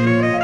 Música